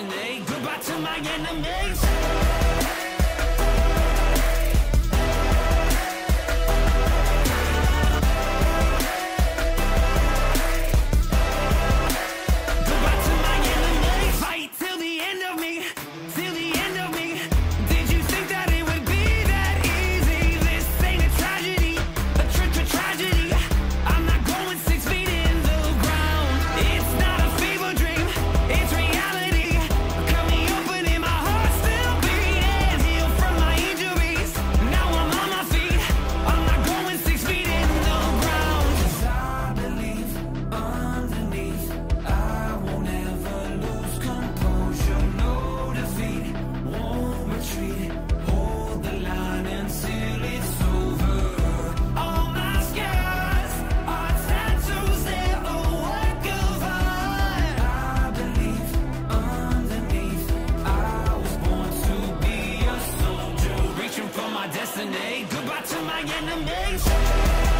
Goodbye to my enemies. destiny. Goodbye to my enemies.